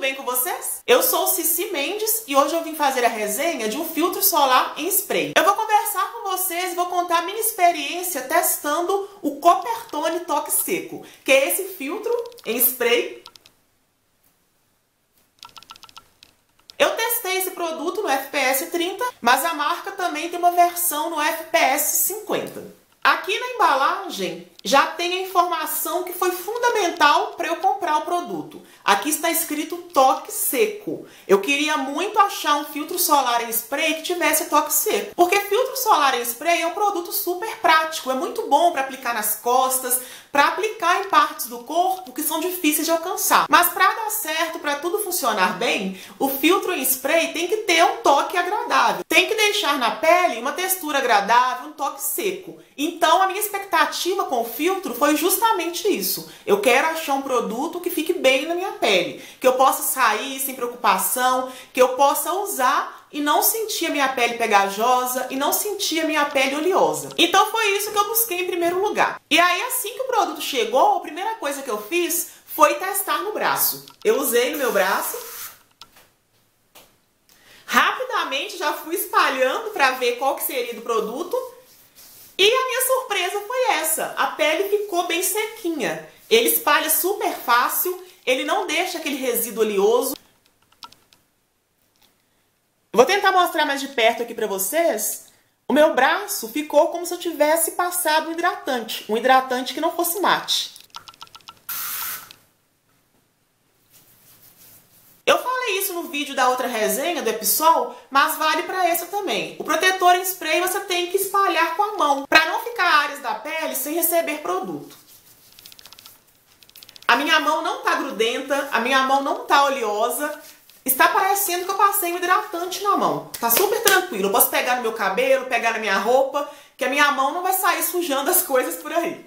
bem com vocês? Eu sou Cici Mendes e hoje eu vim fazer a resenha de um filtro solar em spray. Eu vou conversar com vocês vou contar a minha experiência testando o Copertone Toque Seco, que é esse filtro em spray. Eu testei esse produto no FPS 30, mas a marca também tem uma versão no FPS 50. Aqui na embalagem já tem a informação que foi fundamental para eu comprar o produto. Aqui está escrito toque seco. Eu queria muito achar um filtro solar em spray que tivesse toque seco, porque filtro solar em spray é um produto super prático, é muito bom para aplicar nas costas, para aplicar em partes do corpo que são difíceis de alcançar. Mas para dar certo, para tudo funcionar bem, o filtro em spray tem que ter um toque agradável. Tem que deixar na pele uma textura agradável, um toque seco. Então a minha expectativa com o filtro foi justamente isso. Eu quero achar um produto que fique bem na minha pele, que eu possa sair sem preocupação, que eu possa usar e não sentir a minha pele pegajosa e não sentir a minha pele oleosa. Então foi isso que eu busquei em primeiro lugar. E aí assim que o produto chegou, a primeira coisa que eu fiz foi testar no braço. Eu usei no meu braço. Rapidamente já fui espalhando para ver qual que seria do produto. E a minha surpresa foi essa. A pele ficou bem sequinha. Ele espalha super fácil, ele não deixa aquele resíduo oleoso. Vou tentar mostrar mais de perto aqui para vocês. O meu braço ficou como se eu tivesse passado um hidratante, um hidratante que não fosse mate. Eu falei isso no vídeo da outra resenha do Episol, mas vale para essa também. O protetor em spray você tem que espalhar com a mão, para não ficar áreas da pele sem receber produto. A minha mão não tá grudenta, a minha mão não tá oleosa, Está parecendo que eu passei um hidratante na mão. Tá super tranquilo. Eu posso pegar no meu cabelo, pegar na minha roupa, que a minha mão não vai sair sujando as coisas por aí.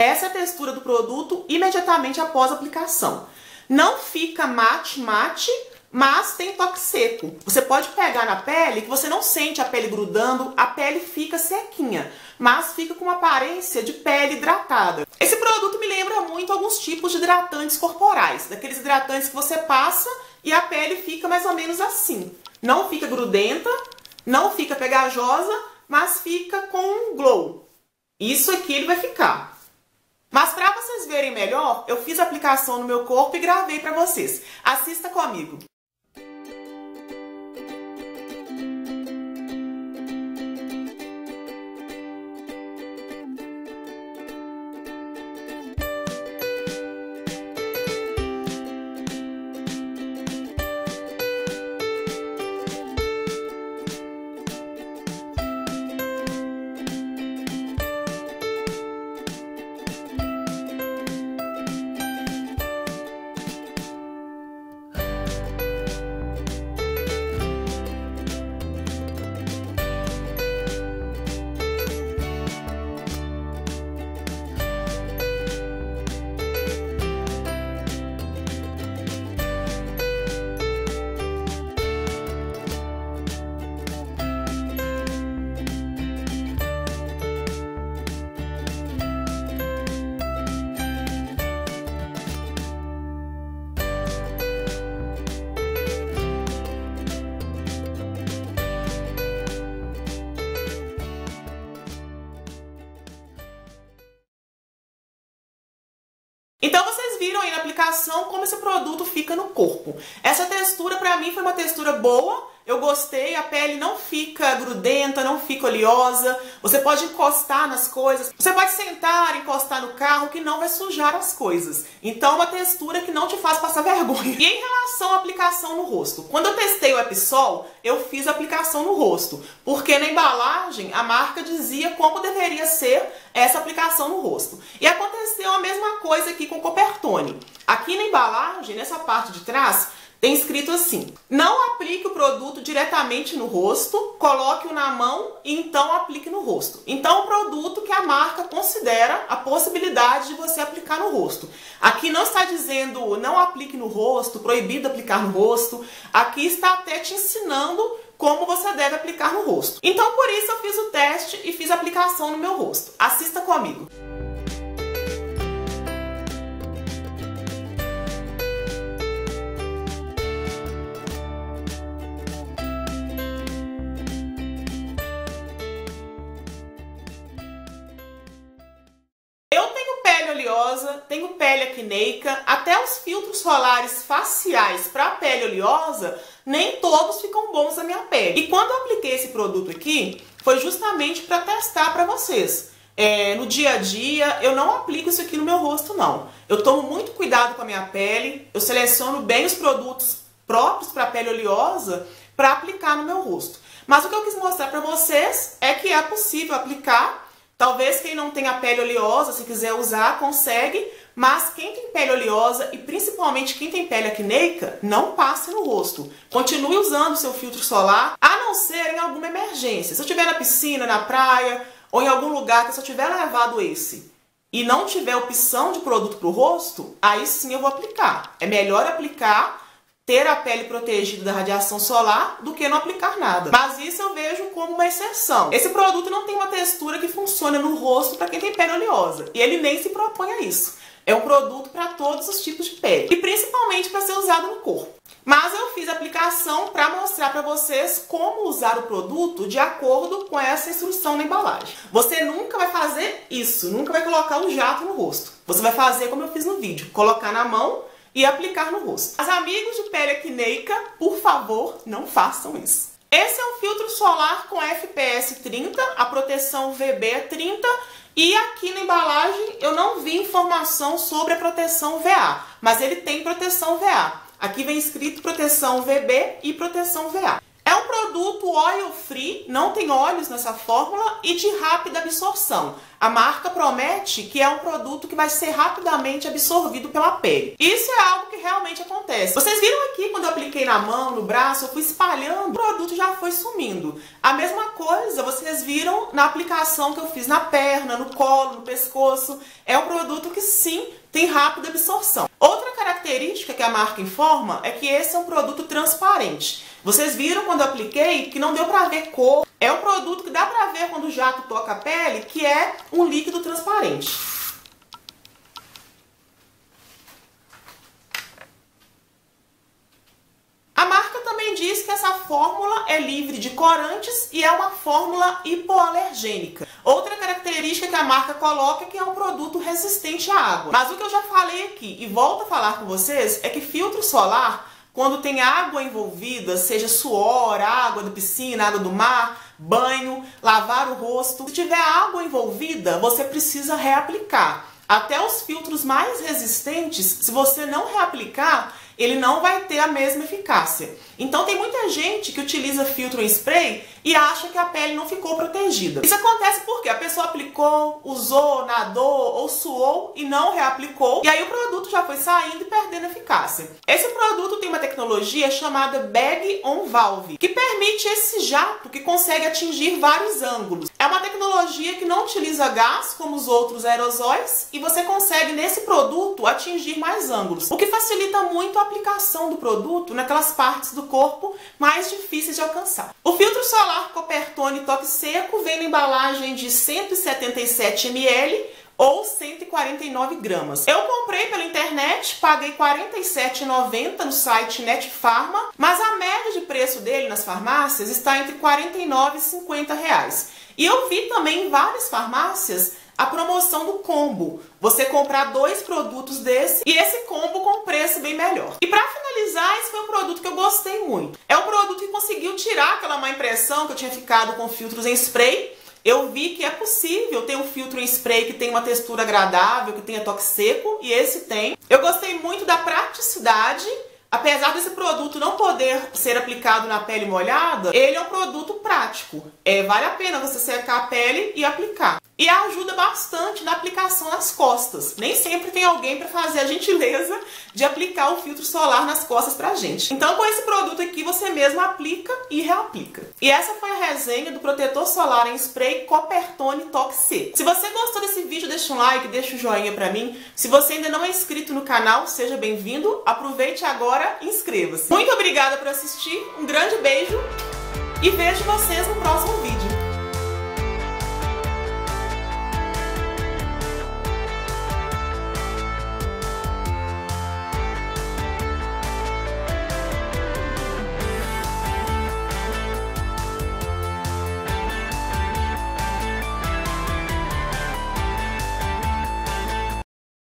Essa textura do produto imediatamente após a aplicação. Não fica mate, mate, mas tem toque seco. Você pode pegar na pele que você não sente a pele grudando, a pele fica sequinha, mas fica com uma aparência de pele hidratada. Esse produto me lembra muito alguns tipos de hidratantes corporais, daqueles hidratantes que você passa e a pele fica mais ou menos assim. Não fica grudenta, não fica pegajosa, mas fica com um glow. Isso aqui ele vai ficar. Mas para vocês verem melhor, eu fiz a aplicação no meu corpo e gravei para vocês. Assista comigo. Então vocês viram aí na aplicação como esse produto fica no corpo. Essa textura para mim foi uma textura boa, eu gostei, a pele não fica grudenta, não fica oleosa, você pode encostar nas coisas, você pode sentar, encostar no carro que não vai sujar as coisas. Então é uma textura que não te faz passar vergonha. E em relação à aplicação no rosto, quando eu testei o Episol, eu fiz a aplicação no rosto, porque na embalagem a marca dizia como deveria ser essa aplicação no rosto. E aconteceu a mesma coisa aqui com o Copertone. Aqui na embalagem, nessa parte de trás, tem escrito assim: não aplique o produto diretamente no rosto, coloque-o na mão e então aplique no rosto. Então, um produto que a marca considera a possibilidade de você aplicar no rosto. Aqui não está dizendo não aplique no rosto, proibido aplicar no rosto. Aqui está até te ensinando como você deve aplicar no rosto. Então, por isso eu fiz o teste e fiz a aplicação no meu rosto. Assista comigo. Oleosa, tenho pele acneica, até os filtros solares faciais para pele oleosa, nem todos ficam bons na minha pele. E quando eu apliquei esse produto aqui, foi justamente para testar para vocês. É, no dia a dia, eu não aplico isso aqui no meu rosto, não. Eu tomo muito cuidado com a minha pele, eu seleciono bem os produtos próprios para pele oleosa para aplicar no meu rosto. Mas o que eu quis mostrar para vocês é que é possível aplicar. Talvez quem não tenha pele oleosa, se quiser usar, consegue. Mas quem tem pele oleosa e principalmente quem tem pele acneica, não passe no rosto. Continue usando seu filtro solar, a não ser em alguma emergência. Se eu estiver na piscina, na praia ou em algum lugar que eu só tiver levado esse e não tiver opção de produto para o rosto, aí sim eu vou aplicar. É melhor aplicar ter a pele protegida da radiação solar do que não aplicar nada. Mas isso eu vejo como uma exceção. Esse produto não tem uma textura que funciona no rosto para quem tem pele oleosa. E ele nem se propõe a isso. É um produto para todos os tipos de pele. E principalmente para ser usado no corpo. Mas eu fiz a aplicação para mostrar para vocês como usar o produto de acordo com essa instrução na embalagem. Você nunca vai fazer isso, nunca vai colocar um jato no rosto. Você vai fazer como eu fiz no vídeo, colocar na mão e aplicar no rosto. As amigos de pele acneica, por favor, não façam isso. Esse é um filtro solar com FPS 30, a proteção VB é 30 e aqui na embalagem eu não vi informação sobre a proteção VA, mas ele tem proteção VA. Aqui vem escrito proteção VB e proteção VA. Produto oil free, não tem óleos nessa fórmula e de rápida absorção. A marca promete que é um produto que vai ser rapidamente absorvido pela pele. Isso é algo que realmente acontece. Vocês viram aqui quando eu apliquei na mão, no braço, eu fui espalhando, o produto já foi sumindo. A mesma coisa vocês viram na aplicação que eu fiz na perna, no colo, no pescoço. É um produto que sim tem rápida absorção. Característica que a marca informa é que esse é um produto transparente. Vocês viram quando eu apliquei que não deu pra ver cor. É um produto que dá pra ver quando o jato toca a pele, que é um líquido transparente. A marca também diz que essa fórmula é livre de corantes e é uma fórmula hipoalergênica. Outra característica que a marca coloca é que é um produto resistente à água. Mas o que eu já falei aqui e volto a falar com vocês é que filtro solar quando tem água envolvida, seja suor, água da piscina, água do mar, banho, lavar o rosto, se tiver água envolvida, você precisa reaplicar. Até os filtros mais resistentes, se você não reaplicar, ele não vai ter a mesma eficácia. Então tem muita gente que utiliza filtro em spray e acha que a pele não ficou protegida. Isso acontece porque a pessoa aplicou, usou, nadou ou suou e não reaplicou, e aí o produto já foi saindo e perdendo eficácia. Esse produto tem uma tecnologia chamada Bag on Valve, que permite esse jato que consegue atingir vários ângulos. É uma tecnologia que não utiliza gás como os outros aerosóis e você consegue nesse produto atingir mais ângulos, o que facilita muito a aplicação do produto naquelas partes do corpo mais difíceis de alcançar. O filtro solar Copertone Toque Seco vem na embalagem de 177 ml ou 149 gramas. Eu comprei pela internet, paguei R$ 47,90 no site Netfarma, mas a média de preço dele nas farmácias está entre R$ 49 e 50 reais. E eu vi também em várias farmácias a promoção do combo. Você comprar dois produtos desse e esse combo com preço bem melhor. E para finalizar, esse foi um produto que eu gostei muito. É um produto que conseguiu tirar aquela má impressão que eu tinha ficado com filtros em spray. Eu vi que é possível ter um filtro em spray que tem uma textura agradável, que tenha toque seco, e esse tem. Eu gostei muito da praticidade Apesar desse produto não poder ser aplicado na pele molhada, ele é um produto prático. É, vale a pena você secar a pele e aplicar. E ajuda bastante na aplicação nas costas. Nem sempre tem alguém para fazer a gentileza de aplicar o filtro solar nas costas pra gente. Então com esse produto aqui você mesmo aplica e reaplica. E essa foi a resenha do protetor solar em spray Copertone Toxic. Se você gostou desse vídeo, deixa um like, deixa um joinha pra mim. Se você ainda não é inscrito no canal, seja bem-vindo. Aproveite agora e inscreva-se. Muito obrigada por assistir, um grande beijo e vejo vocês no próximo vídeo.